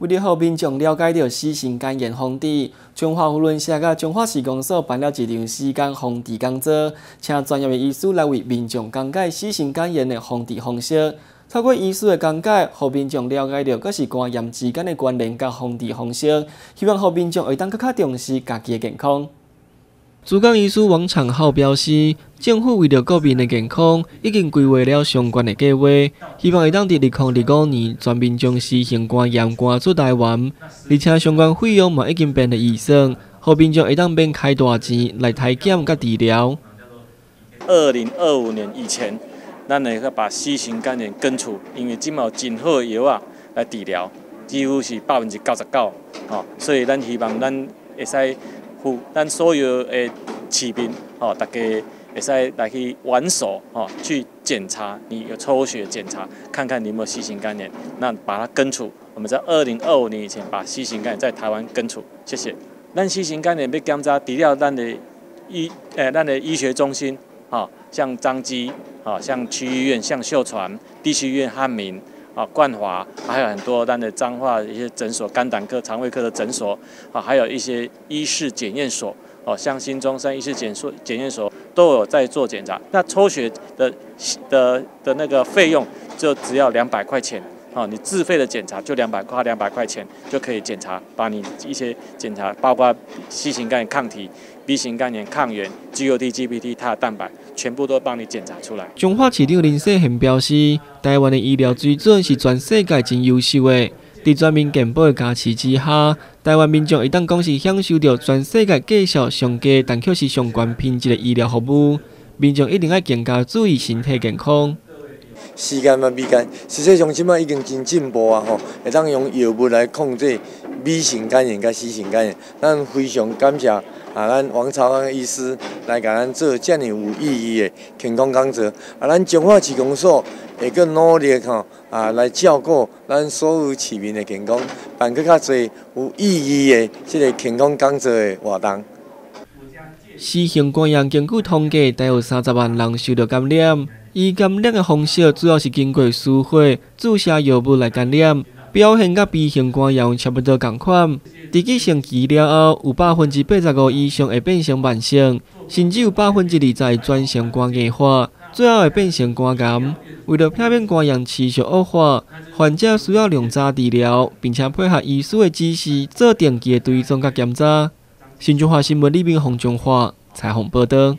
为了好民众了解到死刑肝炎防治，中华护伦社甲中华市公所办了一场时间防治讲座，请专业的医师来为民众讲解死刑肝炎的防治方式。透过医师的讲解，互民众了解到各式肝炎之间的关联甲防治方式，希望互民众会当更加重视家己的健康。主讲医师王长浩表示，政府为了国民的健康，已经规划了相关的计划，希望会当伫二零二五年全面将新型肝炎赶出台湾，而且相关费用嘛已经变得预算，互民众会当免开大钱来体检甲治疗。二零二五年以前，咱会去把新型肝炎根除，因为今毛真好的药啊来治疗，几乎是百分之九十九，哦，所以咱希望咱会使。咱所有的市民哦，大家会使来去玩手哦，去检查你有抽血检查，看看你有没有 C 型肝炎，那把它根除。我们在二零二五年以前把 C 型肝炎在台湾根除，谢谢。咱 C 型肝炎被检查，除了咱的医诶，咱的医学中心啊，像张基啊，像区医院，像秀传地区医院汉民。啊，冠华还有很多，但的脏话一些诊所，肝胆科、肠胃科的诊所啊，还有一些医事检验所哦，像新中山医事检所检验所都有在做检查。那抽血的的的那个费用就只要两百块钱啊，你自费的检查就两百花两百块钱就可以检查，把你一些检查，包括 C 型肝炎抗体、B 型肝炎抗原、GOT、GPT、它的蛋白。全部都帮你检查出来。中华市长林世贤表示，台湾的医疗水准是全世界真优秀的。伫全民健保的加持之下，台湾民众一旦讲是享受到全世界介绍上佳但却是上悬品质的医疗服务，民众一定要更加注意身体健康。时间嘛，时间，实际上即摆已经真进步啊！吼，会当用药物来控制 B 型肝炎甲 C 型肝炎，咱非常感谢。啊，咱王朝安医师来甲咱做遮尔有意义的健康讲座，啊，咱中华市公所会更努力吼，啊，来照顾咱所有市民的健康，办更较侪有意义的即个健康讲座的活动。四型肝炎根据统计，大约三十万人受到感染，伊感染的方式主要是经过输血、注射药物来感染。表现甲 B 型肝炎差不多共款，第几星期了后，有百分之八十五以上会变成慢性，甚至有百分之二十会转成肝硬化，最后会变成肝癌。为了避免肝炎持续恶化，患者需要量早治疗，并且配合医师的指示做定期的追踪甲检查。新中华新闻李明宏中华采访报道。